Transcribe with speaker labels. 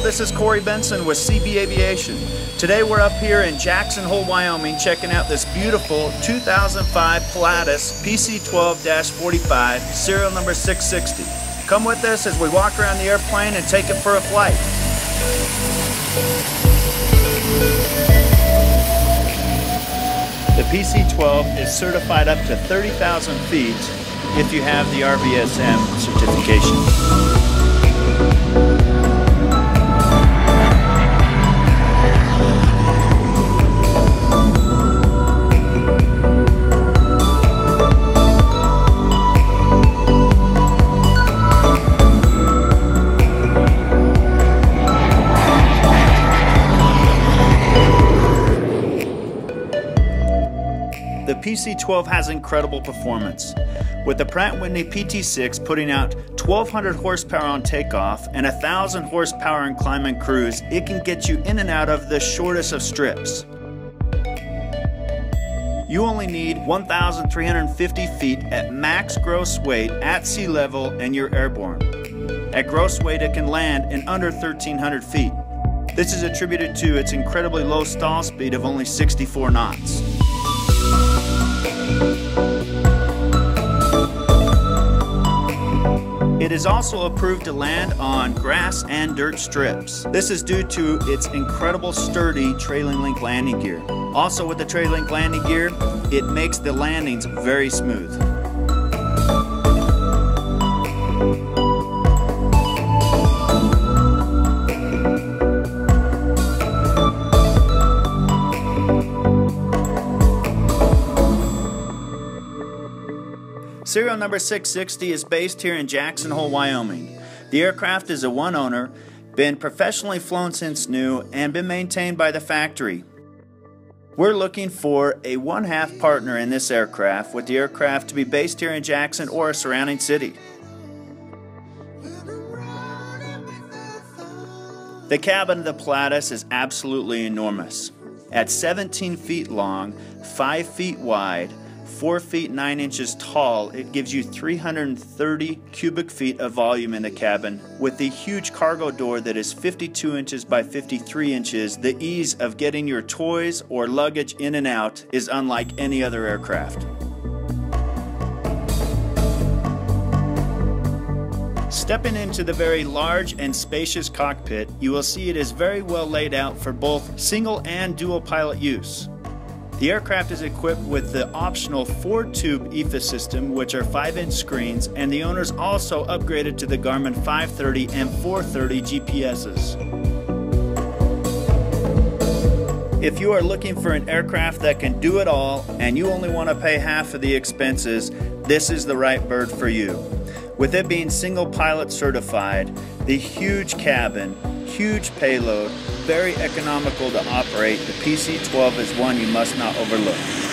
Speaker 1: this is Cory Bengtzen with CB Aviation. Today we're up here in Jackson Hole, Wyoming, checking out this beautiful 2005 Pilatus PC-12-45, serial number 660. Come with us as we walk around the airplane and take it for a flight. The PC-12 is certified up to 30,000 feet if you have the RVSM certification. The PC-12 has incredible performance, with the Pratt Whitney PT6 putting out 1200 horsepower on takeoff and 1000 horsepower in climb and cruise, it can get you in and out of the shortest of strips. You only need 1,350 feet at max gross weight at sea level and you're airborne. At gross weight, it can land in under 1,300 feet. This is attributed to its incredibly low stall speed of only 64 knots. It is also approved to land on grass and dirt strips. This is due to its incredible sturdy trailing link landing gear. Also with the trailing link landing gear, it makes the landings very smooth. Serial number 660 is based here in Jackson Hole, Wyoming. The aircraft is a one owner, been professionally flown since new, and been maintained by the factory. We're looking for a one half partner in this aircraft, with the aircraft to be based here in Jackson or a surrounding city. The cabin of the Pilatus is absolutely enormous. At 17 feet long, 5 feet wide, 4 feet 9 inches tall, it gives you 330 cubic feet of volume in the cabin. With the huge cargo door that is 52 inches by 53 inches, the ease of getting your toys or luggage in and out is unlike any other aircraft. Stepping into the very large and spacious cockpit, you will see it is very well laid out for both single and dual pilot use. The aircraft is equipped with the optional four tube EFIS system, which are 5 inch screens, and the owners also upgraded to the Garmin 530 and 430 GPSs. If you are looking for an aircraft that can do it all and you only want to pay half of the expenses, this is the right bird for you. With it being single pilot certified, the huge cabin, huge payload, very economical to operate, the PC-12 is one you must not overlook.